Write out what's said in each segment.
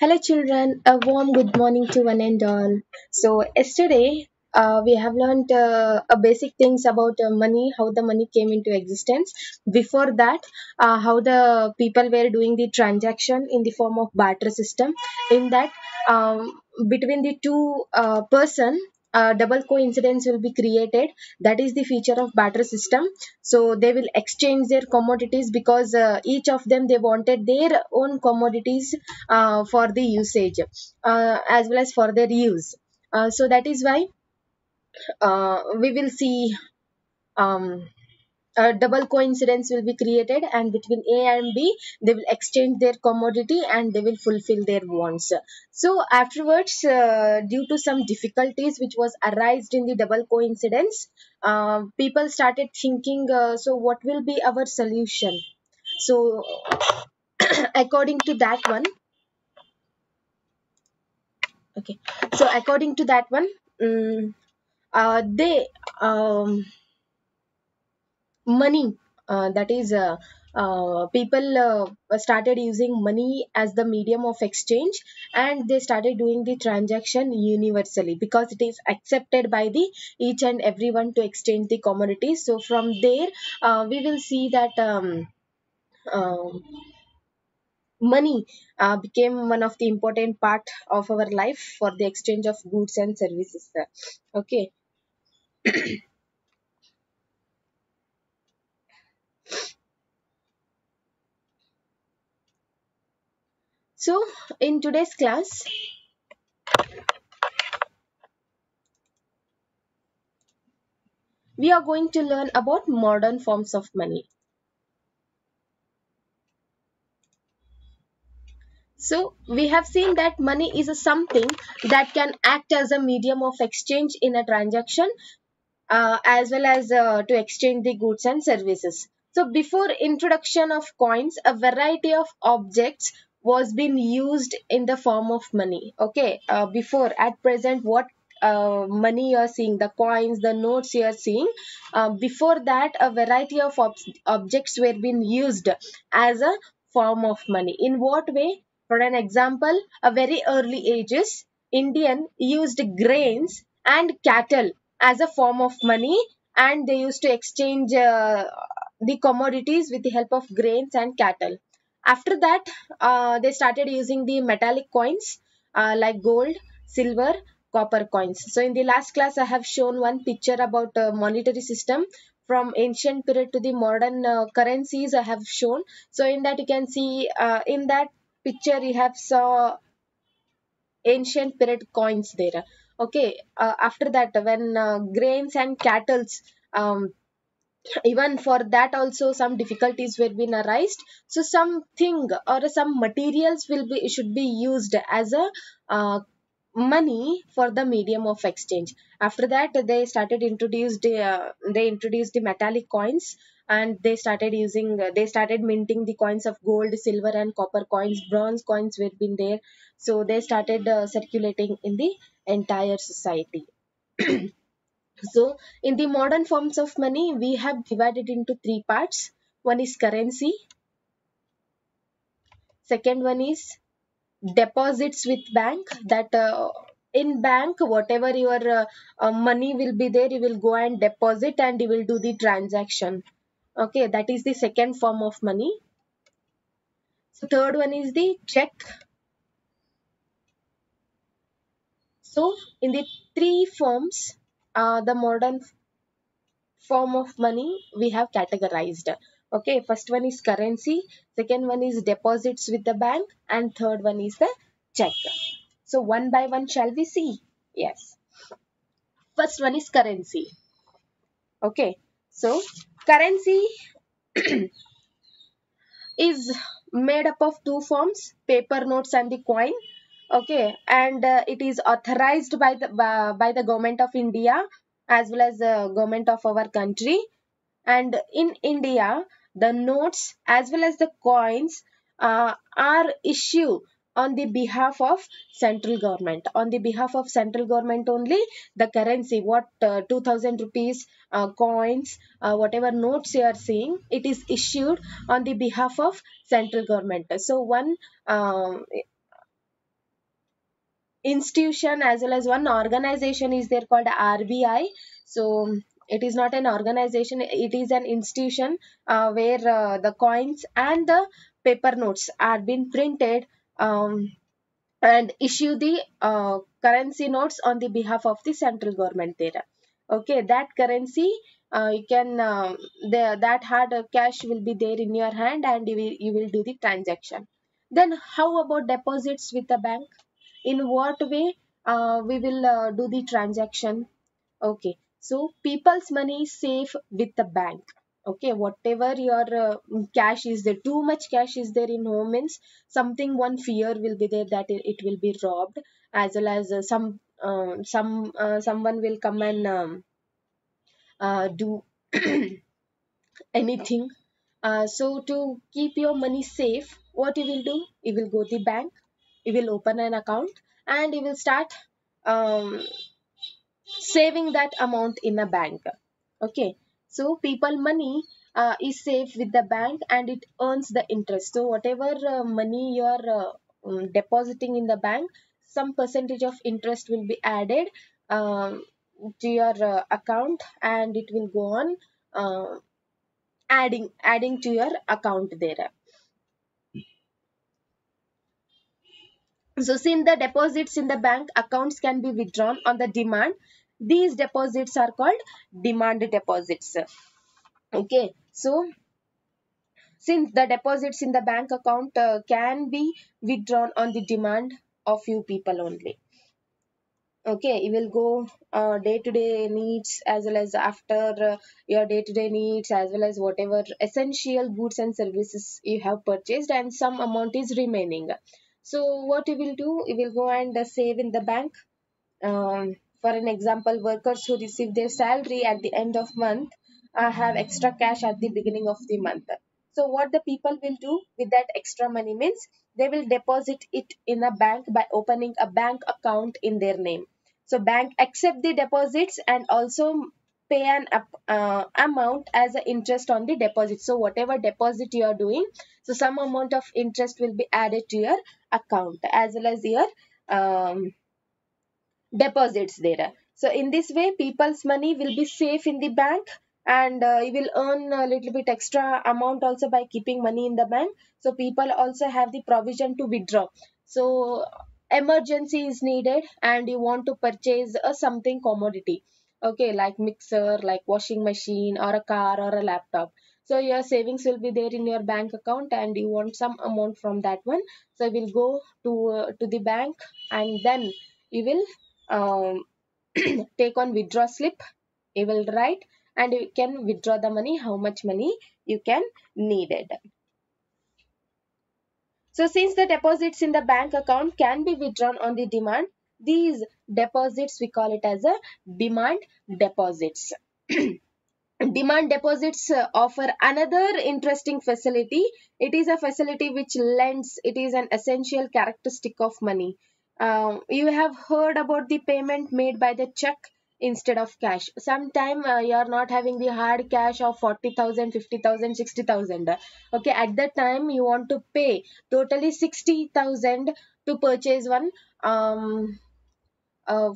Hello, children. A warm good morning to one and all. So, yesterday uh, we have learned uh, a basic things about uh, money, how the money came into existence. Before that, uh, how the people were doing the transaction in the form of barter system. In that, um, between the two uh, person, uh, double coincidence will be created. That is the feature of barter system. So they will exchange their commodities because uh, each of them they wanted their own commodities uh, for the usage uh, as well as for their use. Uh, so that is why uh, we will see um, a double coincidence will be created and between A and B they will exchange their commodity and they will fulfill their wants. So afterwards uh, due to some difficulties which was arised in the double coincidence uh, people started thinking uh, so what will be our solution. So according to that one okay so according to that one um, they um, money uh, that is uh, uh, people uh, started using money as the medium of exchange and they started doing the transaction universally because it is accepted by the each and everyone to exchange the commodities. So from there uh, we will see that um, um, money uh, became one of the important part of our life for the exchange of goods and services okay so in today's class we are going to learn about modern forms of money So we have seen that money is a something that can act as a medium of exchange in a transaction uh, as well as uh, to exchange the goods and services. So before introduction of coins, a variety of objects was being used in the form of money. Okay, uh, before at present what uh, money you are seeing, the coins, the notes you are seeing. Uh, before that, a variety of ob objects were being used as a form of money. In what way? For an example, a very early ages, Indian used grains and cattle as a form of money and they used to exchange uh, the commodities with the help of grains and cattle. After that, uh, they started using the metallic coins uh, like gold, silver, copper coins. So in the last class, I have shown one picture about uh, monetary system from ancient period to the modern uh, currencies I have shown. So in that you can see uh, in that picture you have saw ancient period coins there okay uh, after that when grains and cattles um, even for that also some difficulties were being arised. So something or some materials will be should be used as a uh, money for the medium of exchange. After that they started introduced uh, they introduced the metallic coins and they started using they started minting the coins of gold silver and copper coins. Bronze coins were been there. So they started uh, circulating in the entire society so in the modern forms of money we have divided into three parts. One is currency. Second one is deposits with bank that uh, in bank whatever your uh, uh, money will be there you will go and deposit and you will do the transaction. Okay that is the second form of money. So third one is the check. So in the three forms uh, the modern form of money we have categorized. Okay first one is currency second one is deposits with the bank and third one is the check. So one by one shall we see? Yes. First one is currency. Okay so currency is made up of two forms paper notes and the coin okay and uh, it is authorized by the uh, by the government of india as well as the government of our country. And in india the notes as well as the coins uh, are issued on the behalf of central government. On the behalf of central government only the currency what uh, 2000 rupees uh, coins uh, whatever notes you are seeing it is issued on the behalf of central government. So one um, institution as well as one organization is there called RBI. So it is not an organization, it is an institution uh, where uh, the coins and the paper notes are being printed um, and issue the uh, currency notes on the behalf of the central government there. Okay, that currency uh, you can uh, the, that hard cash will be there in your hand and you will, you will do the transaction. Then how about deposits with the bank? In what way uh, we will uh, do the transaction? Okay. So people's money is safe with the bank. Okay. Whatever your uh, cash is there too much cash is there in home means something one fear will be there that it, will be robbed as well as uh, some uh, some uh, someone will come and um, do anything. So to keep your money safe what you will do? You will go to the bank you will open an account and you will start um, saving that amount in a bank. Okay. So people money uh, is safe with the bank and it earns the interest. So whatever uh, money you are uh, um, depositing in the bank some percentage of interest will be added um, to your uh, account and it will go on uh, adding adding to your account there So since the deposits in the bank accounts can be withdrawn on the demand, these deposits are called demand deposits. Okay, so since the deposits in the bank account uh, can be withdrawn on the demand of few people only. Okay, you will go uh, day-to-day -day needs as well as after uh, your day-to-day -day needs as well as whatever essential goods and services you have purchased and some amount is remaining so what you will do you will go and uh, save in the bank. Um, for an example workers who receive their salary at the end of month uh, have extra cash at the beginning of the month. So what the people will do with that extra money means they will deposit it in a bank by opening a bank account in their name. So bank accept the deposits and also pay an uh, amount as an interest on the deposit. So whatever deposit you are doing so some amount of interest will be added to your account as well as your um, deposits there. So in this way people's money will be safe in the bank and uh, you will earn a little bit extra amount also by keeping money in the bank. So people also have the provision to withdraw. So emergency is needed and you want to purchase a something commodity okay like mixer like washing machine or a car or a laptop. So your savings will be there in your bank account and you want some amount from that one. So you will go to uh, to the bank and then you will um, take on withdraw slip. You will write and you can withdraw the money how much money you can need it. So since the deposits in the bank account can be withdrawn on the demand these deposits we call it as a demand deposits. Demand deposits uh, offer another interesting facility. It is a facility which lends it is an essential characteristic of money. Uh, you have heard about the payment made by the check instead of cash. Sometime uh, you are not having the hard cash of 40000 50000 60000 okay at that time you want to pay totally 60000 to purchase one um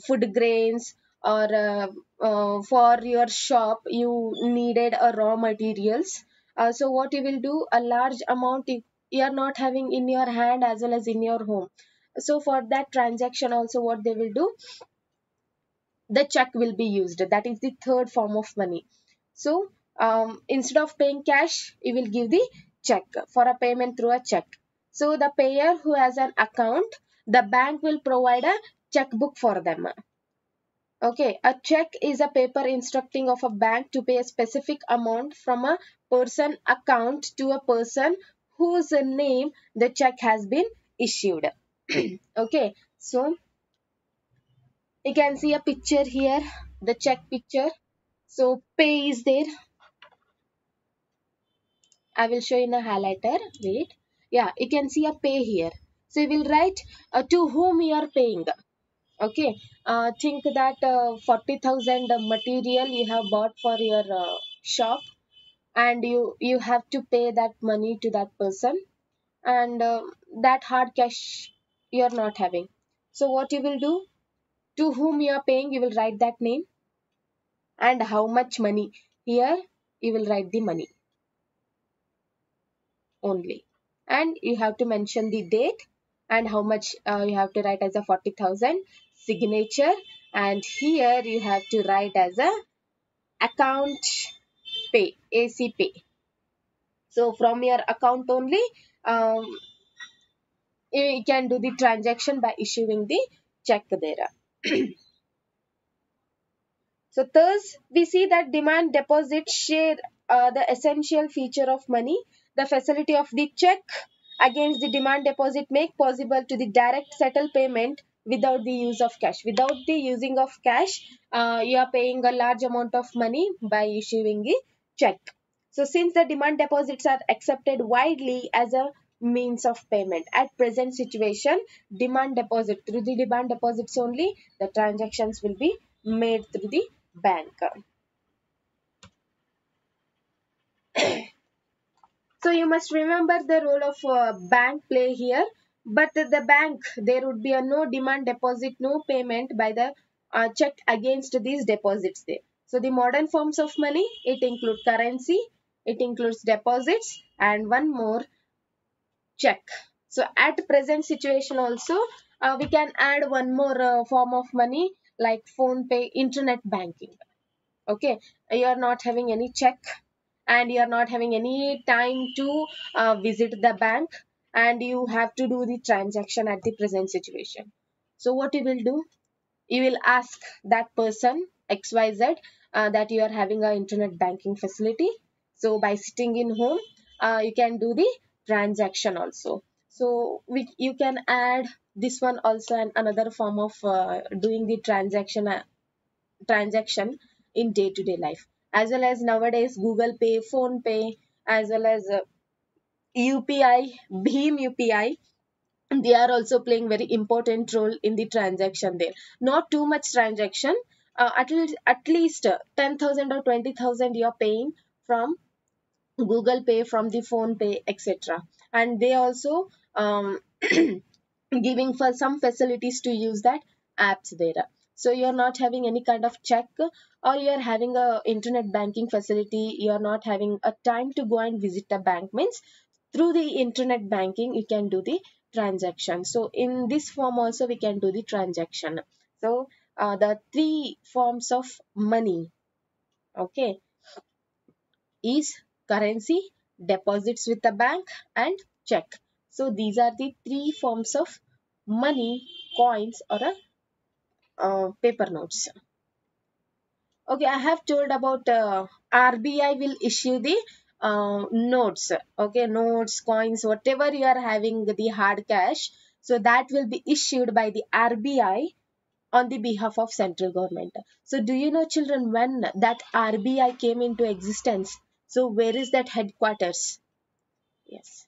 food grains or uh, uh, for your shop you needed a raw materials. Uh, so what you will do a large amount you, you are not having in your hand as well as in your home. So for that transaction also what they will do the check will be used. That is the third form of money. So um, instead of paying cash you will give the check for a payment through a check. So the payer who has an account the bank will provide a checkbook for them. Okay, a check is a paper instructing of a bank to pay a specific amount from a person account to a person whose name the check has been issued. okay, so you can see a picture here, the check picture. So pay is there. I will show you in a highlighter. Wait. Yeah, you can see a pay here. So you will write uh, to whom you are paying okay uh, think that uh, 40000 material you have bought for your uh, shop and you you have to pay that money to that person and uh, that hard cash you're not having So what you will do? To whom you are paying, you will write that name and how much money. Here you will write the money only. And you have to mention the date and how much uh, you have to write as a 40,000 signature. And here you have to write as a account pay AC pay. So from your account only um, you can do the transaction by issuing the check there so thus we see that demand deposits share uh, the essential feature of money the facility of the check against the demand deposit make possible to the direct settle payment without the use of cash. Without the using of cash uh, you are paying a large amount of money by issuing a check. So since the demand deposits are accepted widely as a means of payment at present situation demand deposit through the demand deposits only the transactions will be made through the bank. So you must remember the role of uh, bank play here but the bank there would be a no demand deposit no payment by the uh, check against these deposits there. So the modern forms of money it include currency it includes deposits and one more check. So at present situation also uh, we can add one more uh, form of money like PhonePe internet banking. Okay? You are not having any check and you are not having any time to uh, visit the bank and you have to do the transaction at the present situation. So what you will do? You will ask that person XYZ uh, that you are having a internet banking facility. So by sitting in home, uh, you can do the transaction also. So we, you can add this one also and another form of uh, doing the transaction uh, transaction in day-to-day -day life as well as nowadays Google Pay, PhonePe, as well as uh, UPI, BHIM UPI, they are also playing very important role in the transaction there. Not too much transaction, uh, at least at least uh, 10,000 or 20,000 you are paying from Google Pay, from the PhonePe, etc. And they also um, giving for some facilities to use that apps there so you're not having any kind of check or you're having a internet banking facility you're not having a time to go and visit the bank means through the internet banking you can do the transaction. So in this form also we can do the transaction. So uh, the three forms of money okay is currency deposits with the bank and check. So these are the three forms of money coins or a uh, paper notes. Okay i have told about uh, rbi will issue the uh, notes okay notes coins whatever you are having the hard cash so that will be issued by the rbi on the behalf of central government. So do you know children when that rbi came into existence? So where is that headquarters? Yes.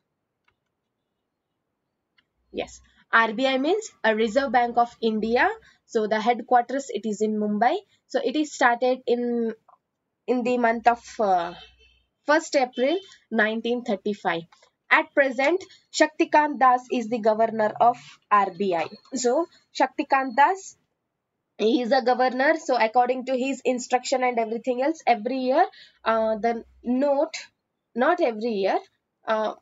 Yes. RBI means a Reserve Bank of India. So the headquarters it is in Mumbai. So it is started in in the month of uh, 1st April 1935. At present, Shaktikant Das is the governor of RBI. So Shaktikant Das he is a governor so according to his instruction and everything else every year uh, the note not every year uh,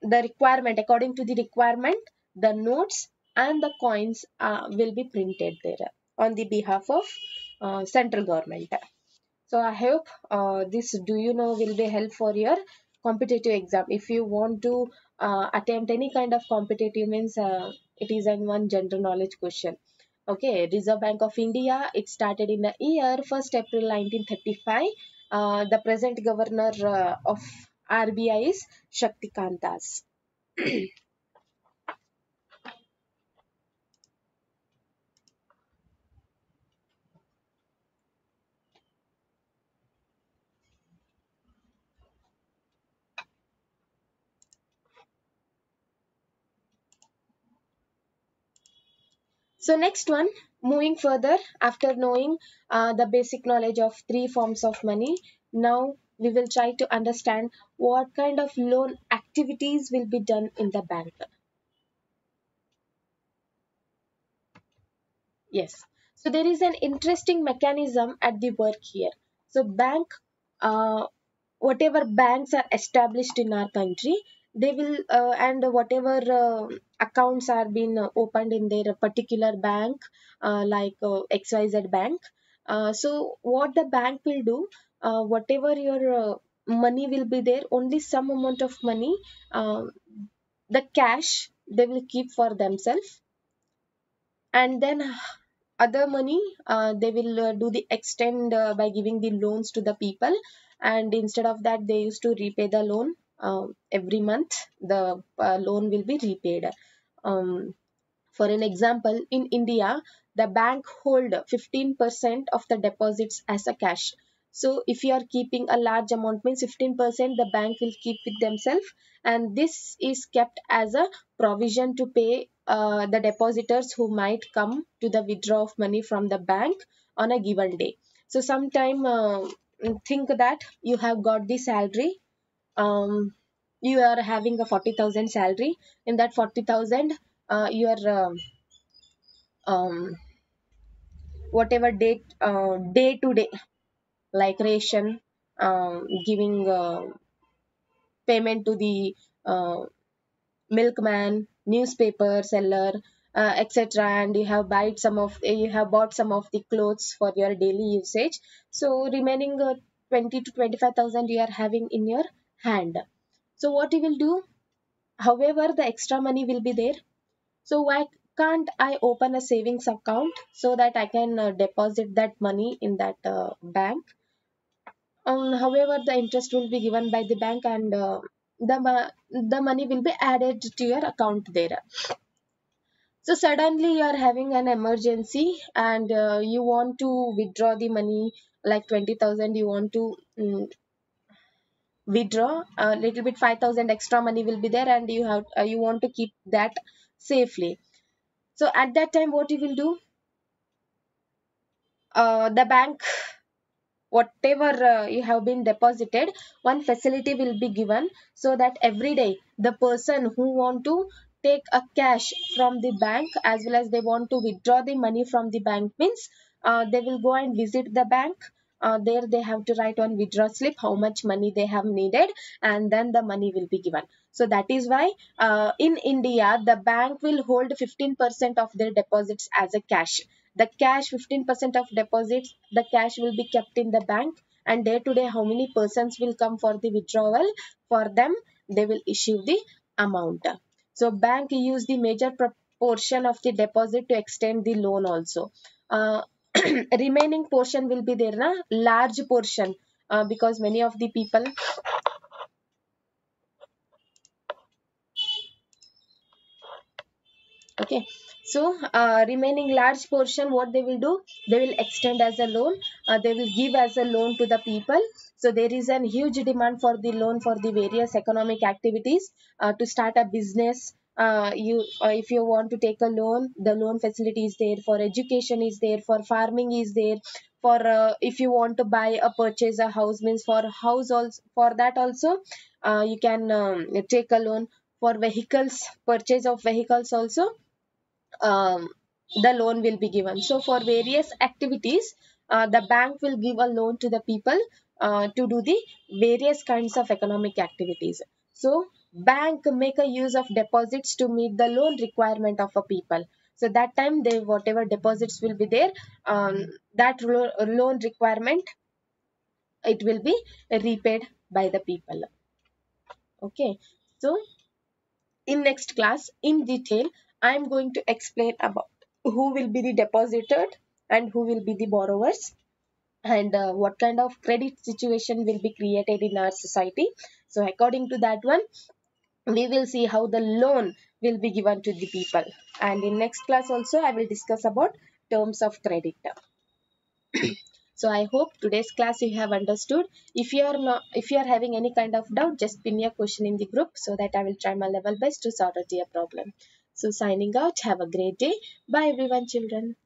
the requirement according to the requirement the notes and the coins uh, will be printed there on the behalf of uh, central government. So I hope uh, this do you know will be help for your competitive exam. If you want to uh, attempt any kind of competitive means uh, it is in one general knowledge question. Okay, Reserve Bank of India, it started in the year 1st April 1935. Uh, the present governor of RBI is Shaktikant. So next one, moving further after knowing uh, the basic knowledge of three forms of money, now we will try to understand what kind of loan activities will be done in the bank. Yes. So there is an interesting mechanism at the work here. So bank, uh, whatever banks are established in our country, they will uh, and whatever uh, accounts are being opened in their particular bank, uh, like uh, XYZ bank. Uh, so what the bank will do, uh, whatever your money will be there, only some amount of money, the cash they will keep for themselves. And then other money they will do the extend by giving the loans to the people. And instead of that they used to repay the loan uh, every month the uh, loan will be repaid um, for an example in india the bank hold 15% of the deposits as a cash so if you are keeping a large amount means 15% the bank will keep with themselves and this is kept as a provision to pay uh, the depositors who might come to the withdraw of money from the bank on a given day. So sometime uh, think that you have got the salary, um, you are having a 40,000 salary. In that 40,000, uh, you are um, um, whatever date uh, day to day like ration, um, giving uh, payment to the uh, milkman, newspaper seller, uh, etc. And you have bought some of you have bought some of the clothes for your daily usage. So remaining uh, twenty to twenty five thousand you are having in your hand. So what you will do? However, the extra money will be there. So why can't I open a savings account so that I can uh, deposit that money in that uh, bank? Um, however, the interest will be given by the bank and uh, the, the money will be added to your account there. So suddenly you are having an emergency and uh, you want to withdraw the money like 20,000 you want to um, withdraw a little bit 5,000 extra money will be there and you have uh, you want to keep that safely. So at that time what you will do? Uh, the bank whatever uh, you have been deposited one facility will be given so that every day the person who want to take a cash from the bank as well as they want to withdraw the money from the bank means uh, they will go and visit the bank uh, there they have to write on withdraw slip how much money they have needed and then the money will be given. So that is why uh, in india the bank will hold 15% of their deposits as a cash. The cash 15% of deposits the cash will be kept in the bank and day to day how many persons will come for the withdrawal? For them they will issue the amount. So bank use the major proportion of the deposit to extend the loan also. Uh, remaining portion will be there na? Large portion uh, because many of the people okay so uh, remaining large portion what they will do? They will extend as a loan uh, they will give as a loan to the people. So there is a huge demand for the loan for the various economic activities uh, to start a business uh, you uh, if you want to take a loan the loan facility is there for education is there for farming is there for uh, if you want to buy a purchase a house means for house also for that also you can um, take a loan for vehicles purchase of vehicles also um, the loan will be given. So for various activities, uh, the bank will give a loan to the people uh, to do the various kinds of economic activities. So bank make a use of deposits to meet the loan requirement of a people. So that time they whatever deposits will be there, um, that lo loan requirement it will be repaid by the people. Okay. So in next class in detail I am going to explain about who will be the depositor and who will be the borrowers and uh, what kind of credit situation will be created in our society. So according to that one, we will see how the loan will be given to the people. And in next class also, I will discuss about terms of credit. so i hope today's class you have understood if you are not if you are having any kind of doubt just pin your question in the group so that i will try my level best to sort out your problem so signing out. Have a great day. Bye everyone children.